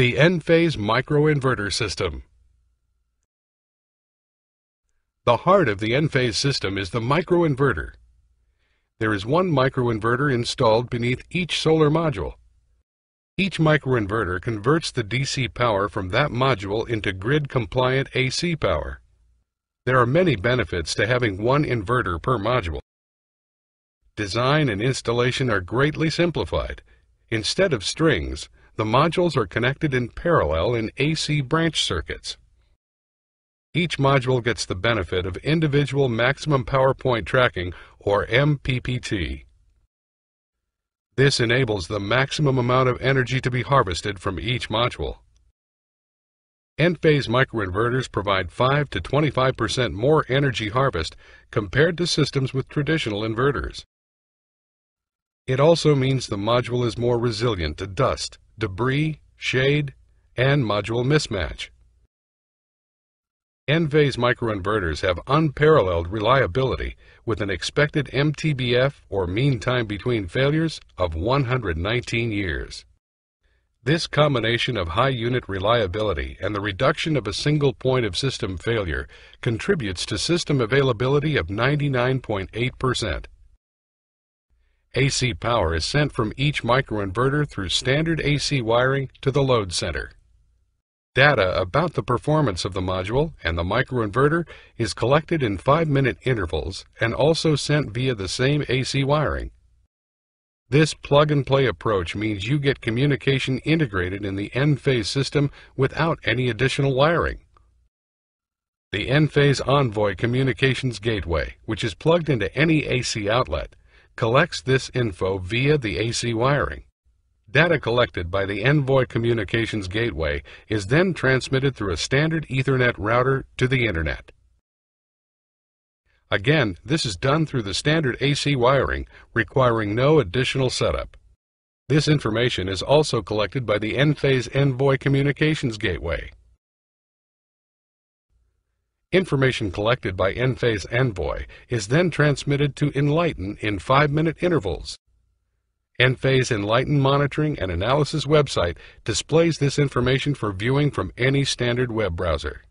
The Enphase Microinverter System The heart of the Enphase system is the microinverter. There is one microinverter installed beneath each solar module. Each microinverter converts the DC power from that module into grid-compliant AC power. There are many benefits to having one inverter per module. Design and installation are greatly simplified. Instead of strings, the modules are connected in parallel in AC branch circuits. Each module gets the benefit of individual maximum power point tracking, or MPPT. This enables the maximum amount of energy to be harvested from each module. Enphase microinverters provide 5 to 25% more energy harvest compared to systems with traditional inverters. It also means the module is more resilient to dust, debris, shade, and module mismatch. Enphase microinverters have unparalleled reliability with an expected MTBF or mean time between failures of 119 years. This combination of high unit reliability and the reduction of a single point of system failure contributes to system availability of 99.8%. AC power is sent from each microinverter through standard AC wiring to the load center. Data about the performance of the module and the microinverter is collected in 5-minute intervals and also sent via the same AC wiring. This plug-and-play approach means you get communication integrated in the Enphase system without any additional wiring. The Enphase Envoy Communications Gateway, which is plugged into any AC outlet, collects this info via the AC wiring. Data collected by the Envoy Communications Gateway is then transmitted through a standard Ethernet router to the Internet. Again, this is done through the standard AC wiring, requiring no additional setup. This information is also collected by the Enphase Envoy Communications Gateway. Information collected by Enphase Envoy is then transmitted to Enlighten in 5-minute intervals. Enphase Enlighten Monitoring and Analysis website displays this information for viewing from any standard web browser.